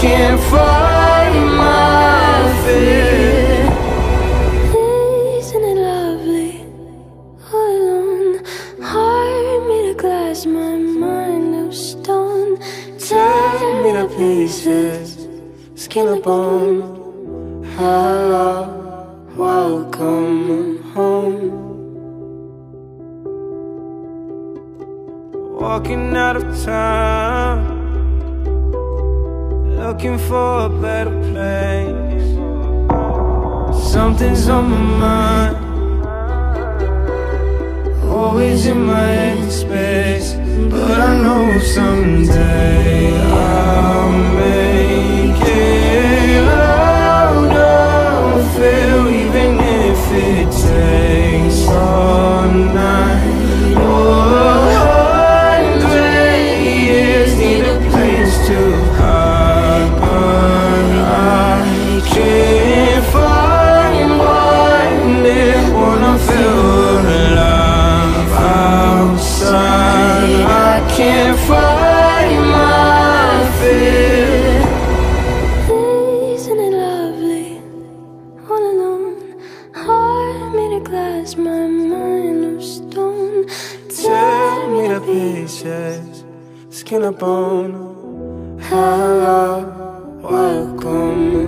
can't find my fear. Isn't it lovely? All alone, heart made of glass, my mind of stone. Tear me to pieces, skin and bone. Hello, welcome home. Walking out of town, looking for a better place. Something's on my mind, always in my head space. But I know someday I'll make it out of here, even if it takes all night glass, my mind of stone. Tear me to pieces, skin and bone. Hello, welcome